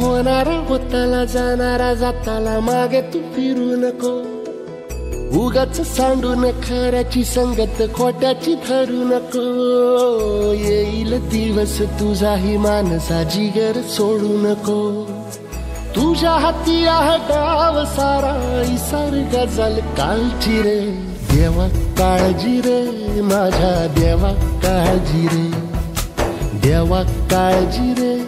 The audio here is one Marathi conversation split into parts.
होणारा होताला जाणारा जाताला मागे तू फिरू नको. उगाच सांडून खऱ्याची संगत खोट्याची धरू नको. येईल दिवस तुझाही मानसा जिगर सोडू नको. तुझ्या हाती आहे डाव सारा इसार गजल कालची रे. देवा काळजी रे माझ्या देवा काळजी रे. देवा काळजी रे.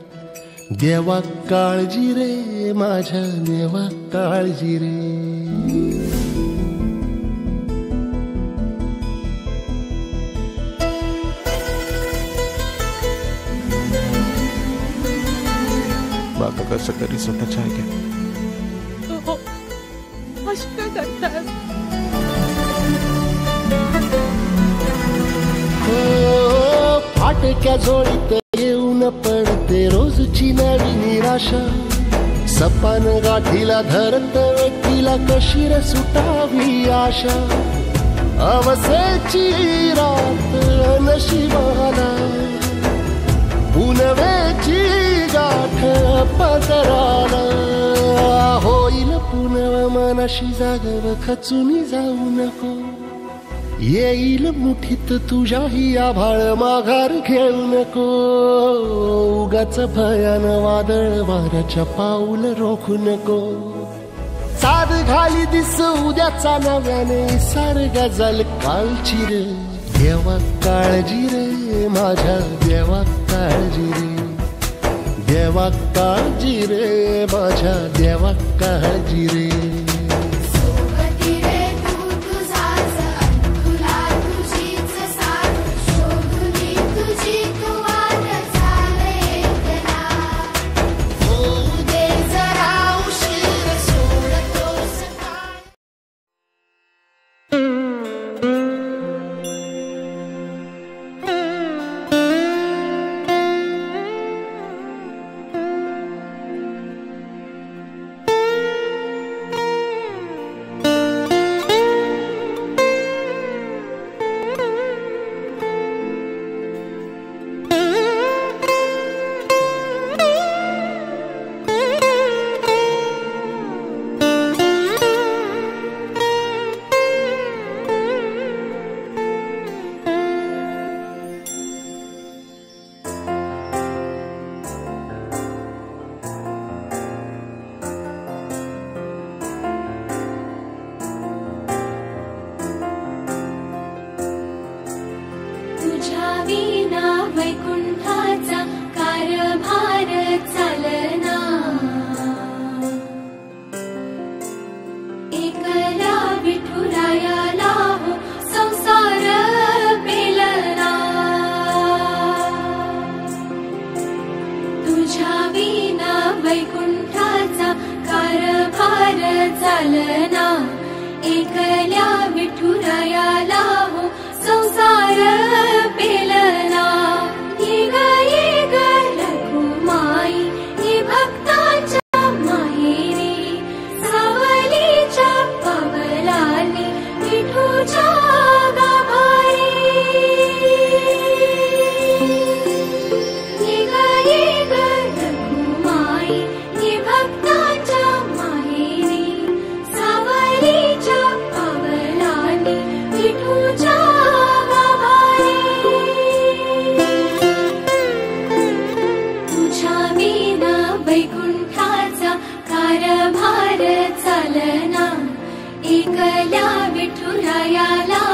देवा काळजी रे माझ्या देवा काळजी रे. बाबा कसं तरी स्वतःच्या ऐका हो अशी काय करतात हो फाटक्या जोडीत येऊन पडते रोजची नवी निराशा. सपान गाठीला धरत व्यक्तीला कशीर सुटावी आशा. अवसेची रात नशिबाला. पुनवेची गाठ पदराला. होईल पुनव मनाशी जागव खचून जाऊ नको. येईल मुठीत तुझ्याही आभाळ माघार घेऊ नको. उगाच भयान वादळ वाऱ्याच्या पाऊल रोखू नको. साध घाली दिस उद्याचा नव्याने सार गजल कालची रे देवा काळजी रे माझ्या देवा काळजी रे. देवा काळजी रे माझ्या देवा काळजी रे. चालना एकल्या विठुरायाला संसार पेलना. ये ग ये ग रघुमाई ये भक्ताच्या माहेरी सावलीच्या पवलाली विठूच्या चालना